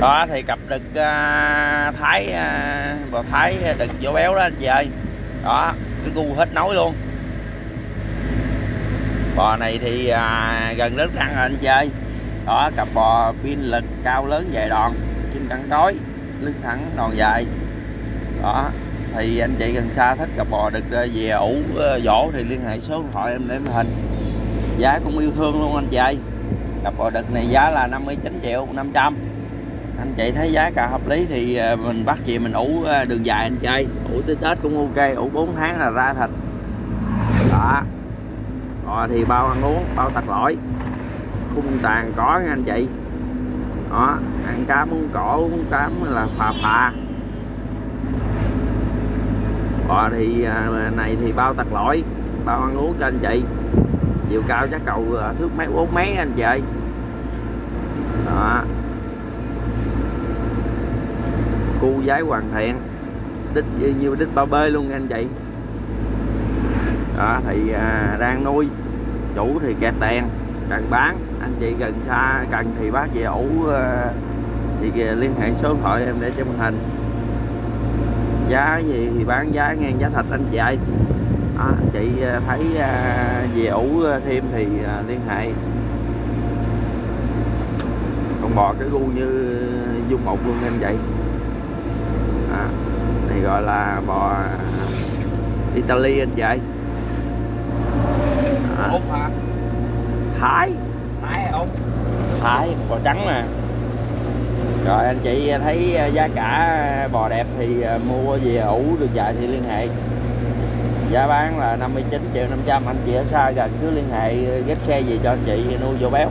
đó thì cặp đực uh, thái à, uh, bò thái đực vỏ béo đó anh chị ơi. Đó cái gu hết nói luôn. Bò này thì uh, gần lớp răng rồi anh chị ơi. Đó cặp bò pin lực cao lớn dài đòn trên cẳng cối lưng thẳng đòn dài. Đó thì anh chị gần xa thích cặp bò đực về ủ dỗ thì liên hệ số điện thoại em để màn hình. Giá cũng yêu thương luôn anh chị ơi. Cặp bò đực này giá là 59 triệu 500 anh chị thấy giá cả hợp lý thì ờ, mình bắt về mình ủ ờ, đường dài anh chơi. Ủ tới tết cũng ok, ủ 4 tháng là ra thịt. Đó. Rồi thì bao ăn uống, bao tạch lỗi khung tàn có nha anh chị. Đó, ăn cám uống cỏ uống cám là phà phà. Rồi thì ờ, này thì bao tạch lỗi bao ăn uống cho anh chị. Chiều cao chắc cầu thước mấy, bốn mấy anh chị ơi đó cu giấy hoàn thiện đích như đích ba bê luôn nha anh chị. Đó thì à, đang nuôi. Chủ thì kẹt đèn cần bán. Anh chị gần xa cần thì bác về ủ à, thì kìa, liên hệ số điện thoại em để trên màn hình giá gì thì bán giá ngang giá thịt anh chị ơi. Đó, anh chị à, thấy à, về ủ à, thêm thì à, liên hệ. Con bò cái gu như dung một luôn anh chị này gọi là bò Italy anh chị à, út hả? Thái. Thái út Thái bò trắng mà. Rồi anh chị thấy giá cả bò đẹp thì à, mua về ủ được dài thì liên hệ. Giá bán là 59 triệu 500 anh chị ở xa gần cứ liên hệ ghép xe gì cho anh chị nuôi vô béo